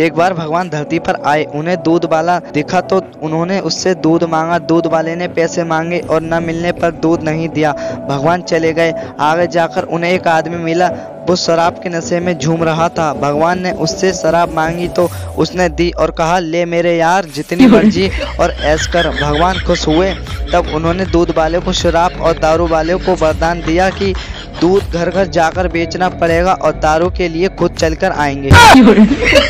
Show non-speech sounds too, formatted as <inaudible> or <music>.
एक बार भगवान धरती पर आए उन्हें दूध वाला दिखा तो उन्होंने उससे दूध मांगा। दूध वाले ने पैसे मांगे और न मिलने पर दूध नहीं दिया। भगवान चले गए। आगे जाकर उन्हें एक आदमी मिला। वो शराब के नशे में झूम रहा था। भगवान ने उससे शराब मांगी तो उसने दी और कहा ले मेरे यार जितनी <laughs> मर्ज़ी और ऐस कर। भगवान खुश हुए। तब उन्होंने दूध वाले को शराब और दारू वाले को वरदान दिया कि दूध घर घर जाकर बेचना पड़ेगा और दारू के लिए खुद चलकर आएँगे। <laughs> <laughs>